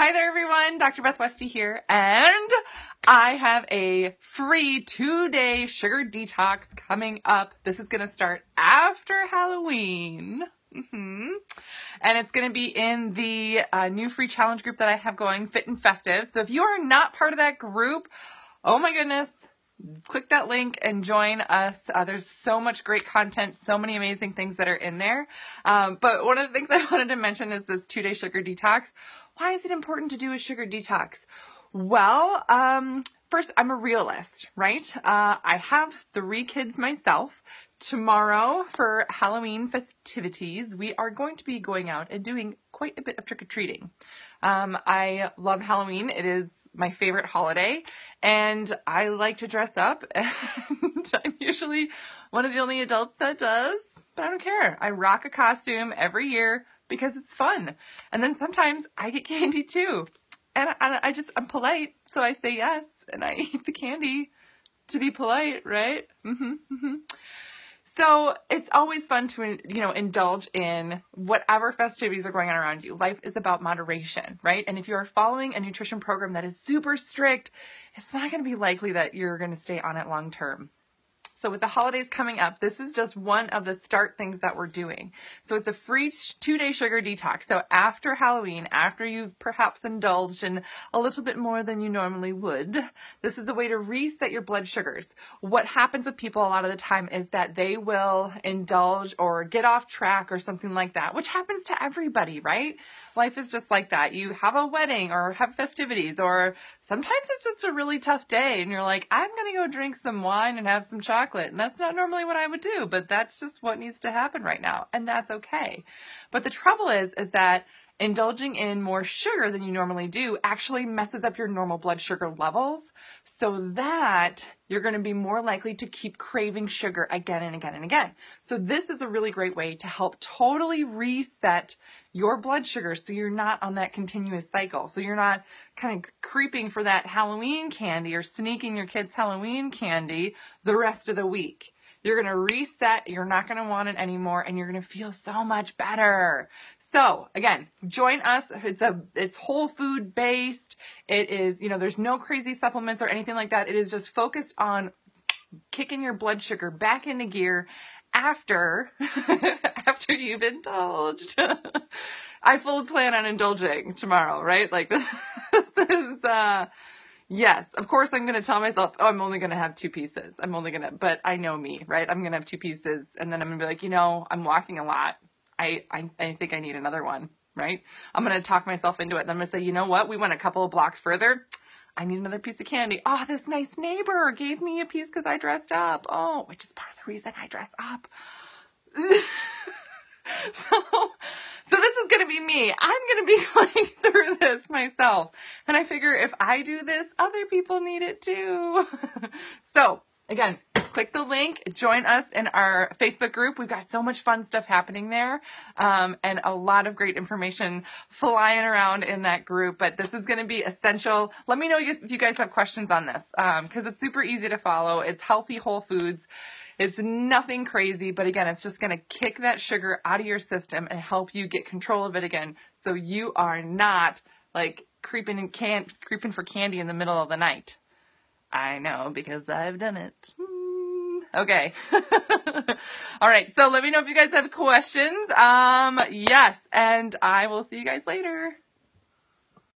Hi there, everyone. Dr. Beth Westie here, and I have a free two day sugar detox coming up. This is going to start after Halloween. Mm-hmm. And it's going to be in the uh, new free challenge group that I have going, Fit and Festive. So if you are not part of that group, oh my goodness, click that link and join us. Uh, there's so much great content, so many amazing things that are in there. Um, but one of the things I wanted to mention is this two day sugar detox. Why is it important to do a sugar detox? Well, um, first, I'm a realist, right? Uh, I have three kids myself. Tomorrow, for Halloween festivities, we are going to be going out and doing quite a bit of trick or treating. Um, I love Halloween. It is my favorite holiday and I like to dress up and I'm usually one of the only adults that does, but I don't care. I rock a costume every year because it's fun. And then sometimes I get candy too. And I, I just, I'm polite, so I say yes and I eat the candy to be polite, right? Mm-hmm, mm-hmm. So it's always fun to, you know, indulge in whatever festivities are going on around you. Life is about moderation, right? And if you're following a nutrition program that is super strict, it's not going to be likely that you're going to stay on it long term. So with the holidays coming up, this is just one of the start things that we're doing. So it's a free two-day sugar detox. So after Halloween, after you've perhaps indulged in a little bit more than you normally would, this is a way to reset your blood sugars. What happens with people a lot of the time is that they will indulge or get off track or something like that, which happens to everybody, right? Life is just like that. You have a wedding or have festivities, or sometimes it's just a really tough day and you're like, I'm going to go drink some wine and have some chocolate. And that's not normally what I would do, but that's just what needs to happen right now. And that's okay. But the trouble is, is that indulging in more sugar than you normally do actually messes up your normal blood sugar levels so that you're going to be more likely to keep craving sugar again and again and again. So this is a really great way to help totally reset your blood sugar so you're not on that continuous cycle. So you're not kind of creeping for that Halloween candy or sneaking your kids Halloween candy the rest of the week. You're going to reset, you're not going to want it anymore and you're going to feel so much better. So again, join us. It's a it's whole food based. It is, you know, there's no crazy supplements or anything like that. It is just focused on kicking your blood sugar back into gear after after you've indulged. I fully plan on indulging tomorrow, right? Like this, this is uh yes, of course I'm gonna tell myself, oh, I'm only gonna have two pieces. I'm only gonna but I know me, right? I'm gonna have two pieces and then I'm gonna be like, you know, I'm walking a lot. I, I, I think I need another one, right? I'm going to talk myself into it. And I'm going to say, you know what? We went a couple of blocks further. I need another piece of candy. Oh, this nice neighbor gave me a piece because I dressed up. Oh, which is part of the reason I dress up. so, so this is going to be me. I'm going to be going through this myself. And I figure if I do this, other people need it too. so again, click the link, join us in our Facebook group. We've got so much fun stuff happening there um, and a lot of great information flying around in that group. But this is going to be essential. Let me know if you guys have questions on this because um, it's super easy to follow. It's healthy whole foods. It's nothing crazy, but again, it's just going to kick that sugar out of your system and help you get control of it again so you are not like creeping and can creeping for candy in the middle of the night. I know because I've done it. Okay. All right. So let me know if you guys have questions. Um, yes. And I will see you guys later.